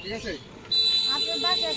ঠিক আছে। আপনার বাসায়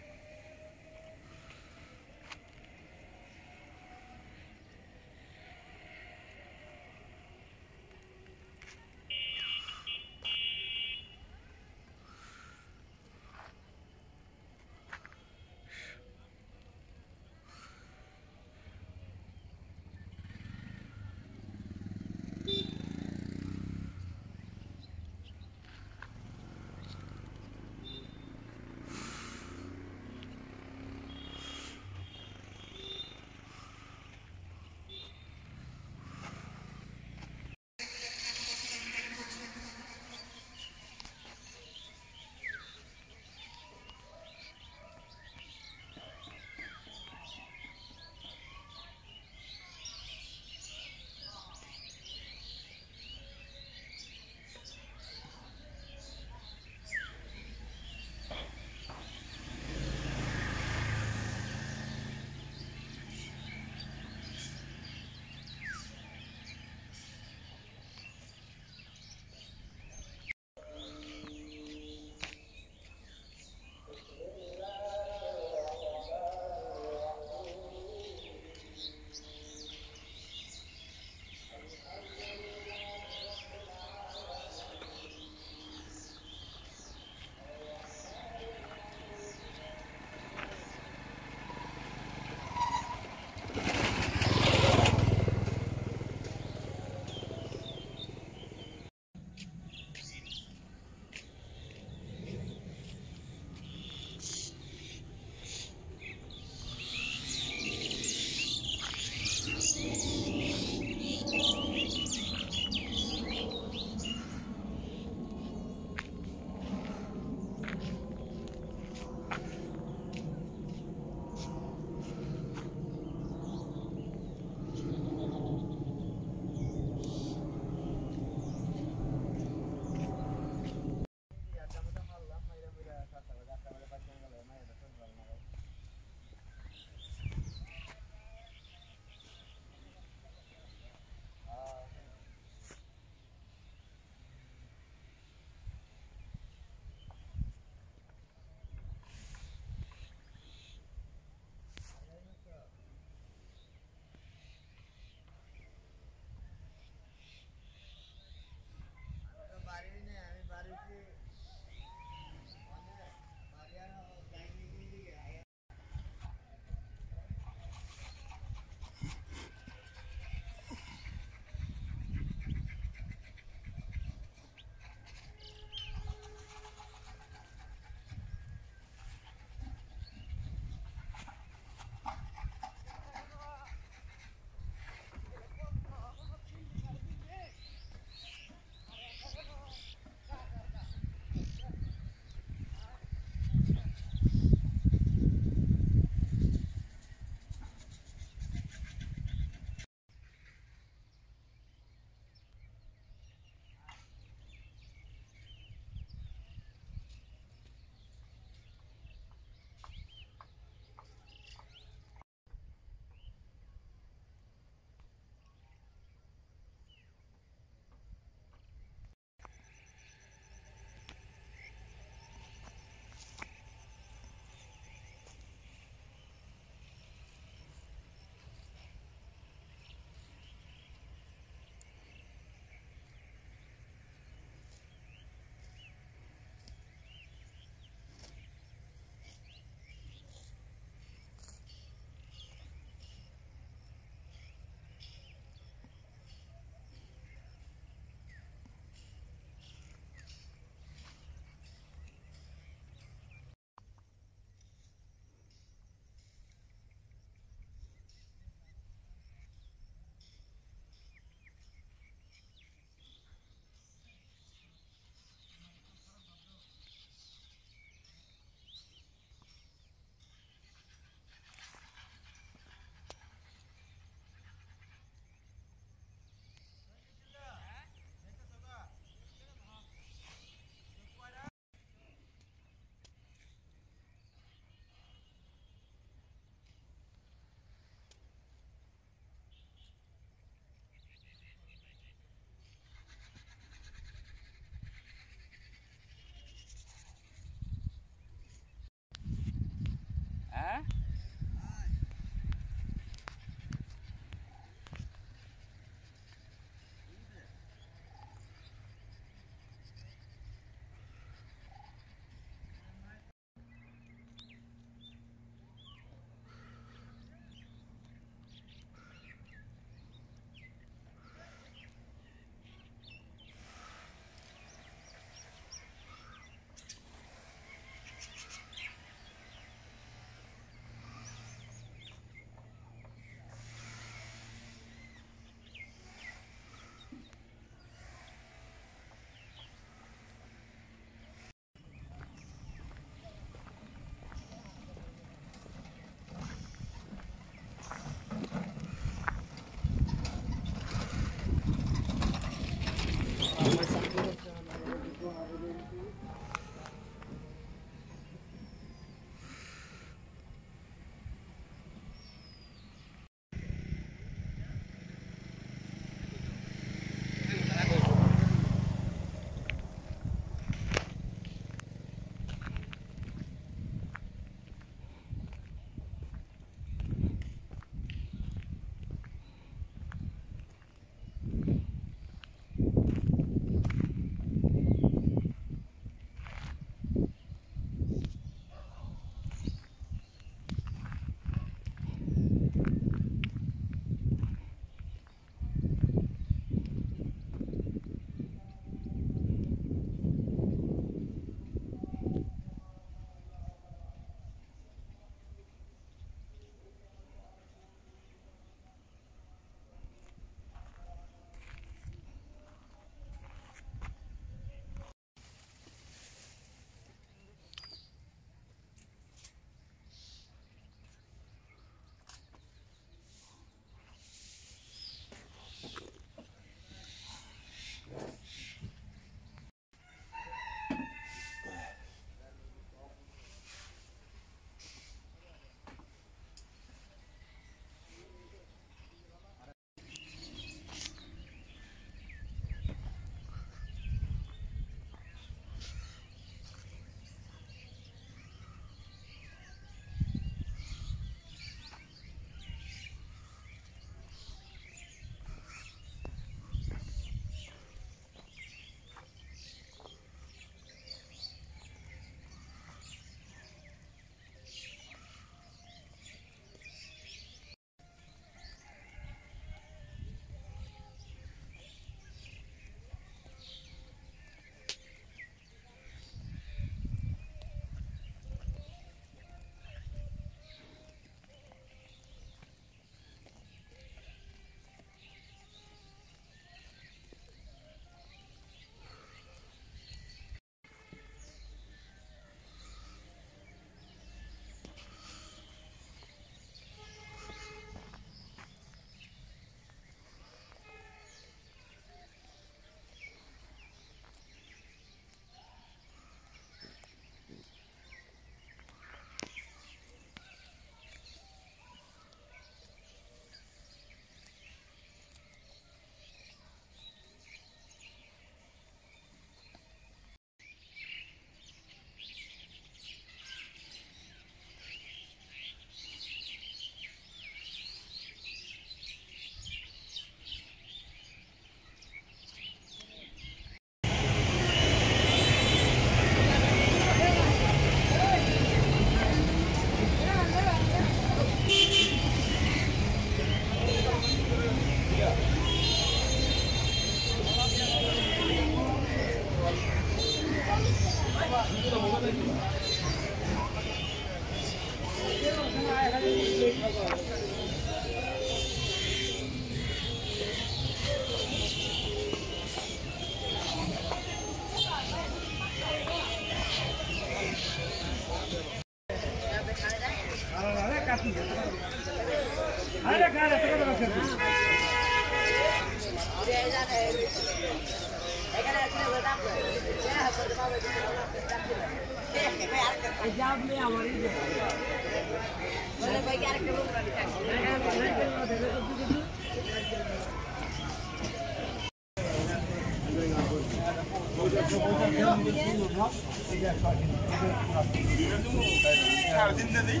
সাড়ে তিন দিন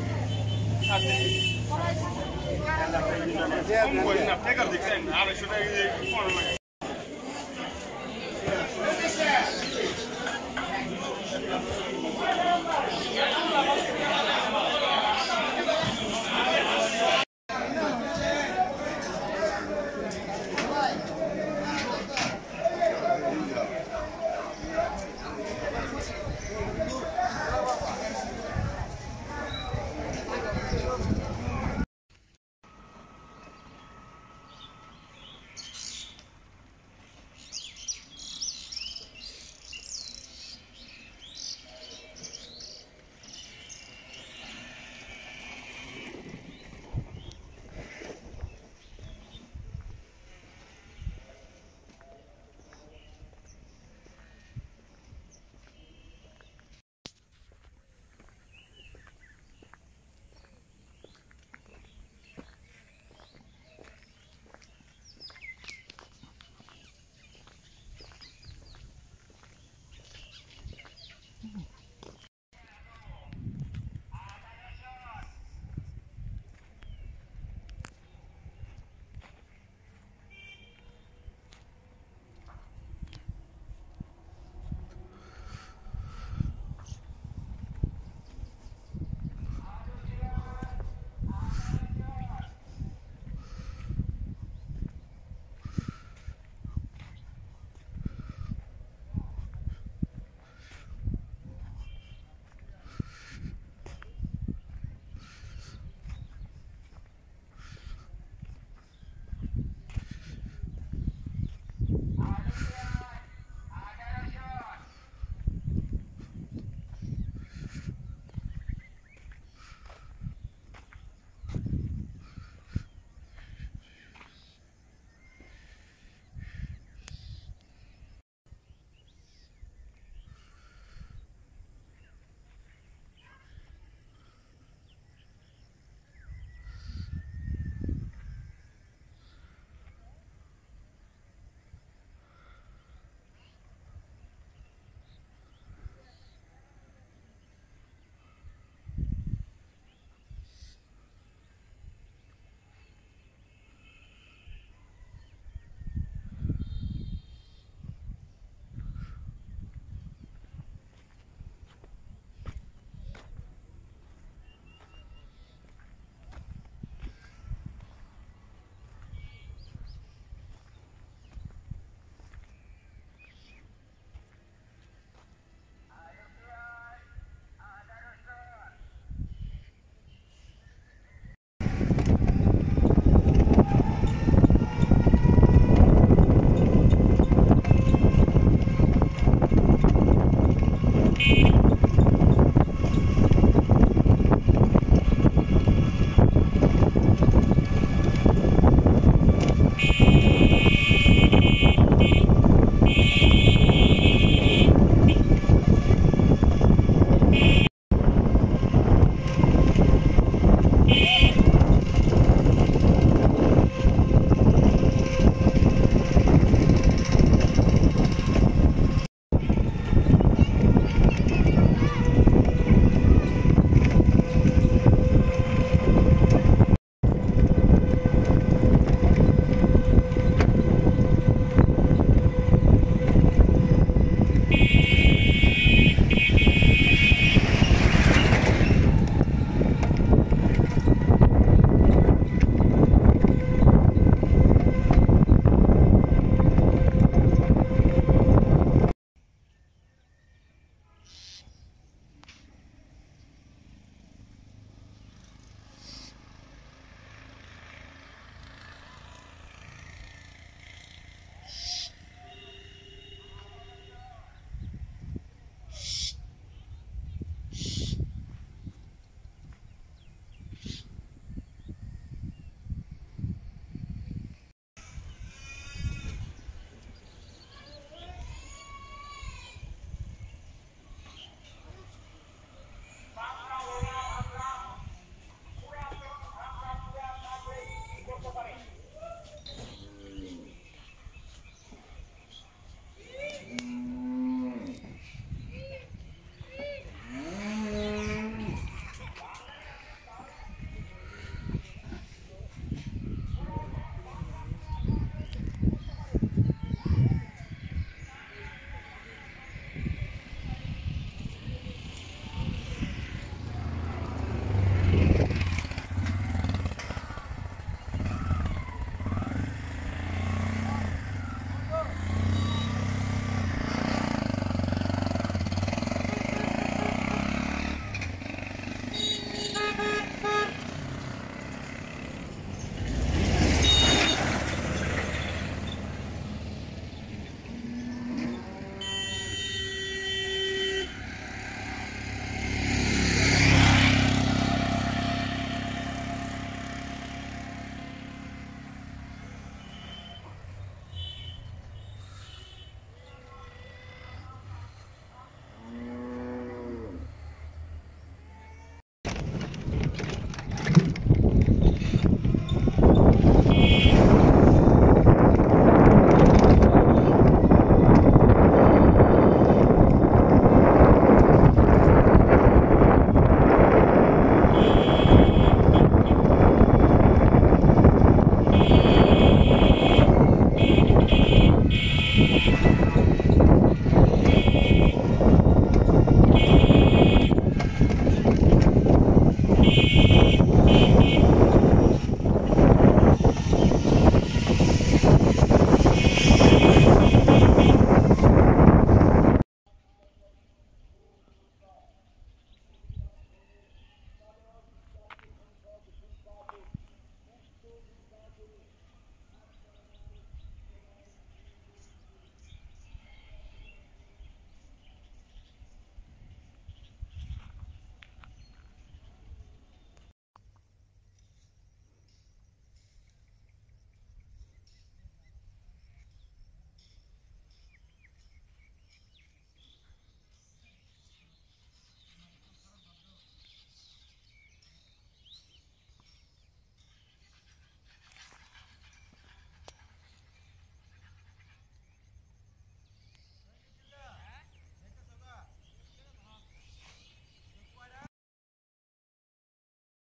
সাড়ে তিন দেখছেন আড়াইশো টাকা